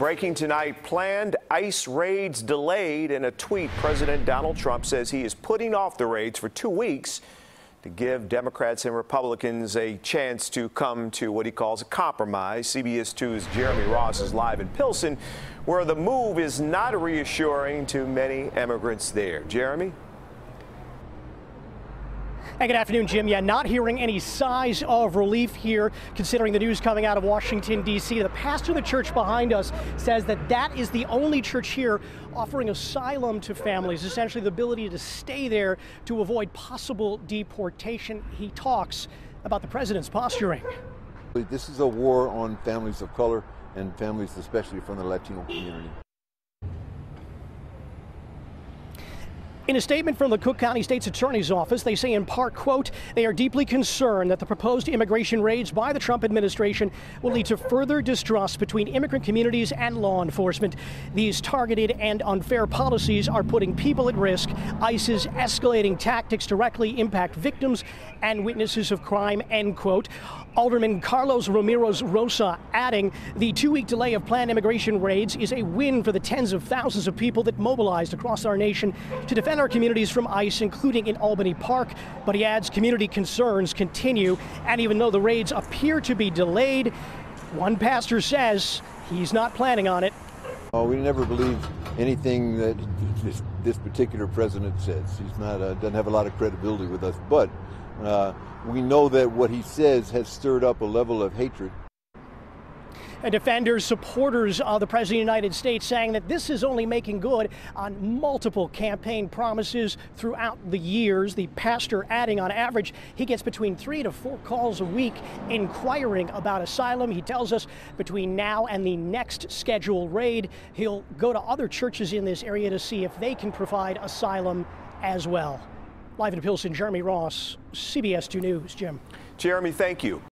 Breaking tonight, planned ICE raids delayed. In a tweet, President Donald Trump says he is putting off the raids for two weeks to give Democrats and Republicans a chance to come to what he calls a compromise. CBS 2's Jeremy Ross is live in Pilsen, where the move is not reassuring to many immigrants there. Jeremy? Hey, good afternoon, Jim. Yeah, not hearing any sighs of relief here, considering the news coming out of Washington, D.C. The pastor of the church behind us says that that is the only church here offering asylum to families, essentially the ability to stay there to avoid possible deportation. He talks about the president's posturing. This is a war on families of color and families, especially from the Latino community. In a statement from the Cook County State's Attorney's Office, they say in part, quote, they are deeply concerned that the proposed immigration raids by the Trump administration will lead to further distrust between immigrant communities and law enforcement. These targeted and unfair policies are putting people at risk. ICE's escalating tactics directly impact victims and witnesses of crime, end quote. Alderman Carlos Ramirez Rosa adding the two week delay of planned immigration raids is a win for the tens of thousands of people that mobilized across our nation to defend our communities from ICE, including in Albany Park. But he adds community concerns continue, and even though the raids appear to be delayed, one pastor says he's not planning on it. Oh, we never believe anything that this, this particular president says. He's not uh, doesn't have a lot of credibility with us, but. Uh, we know that what he says has stirred up a level of hatred. Defenders, supporters of the President of the United States saying that this is only making good on multiple campaign promises throughout the years. The pastor adding on average, he gets between three to four calls a week inquiring about asylum. He tells us between now and the next scheduled raid, he'll go to other churches in this area to see if they can provide asylum as well. Live in Pilsen, Jeremy Ross, CBS 2 News. Jim. Jeremy, thank you.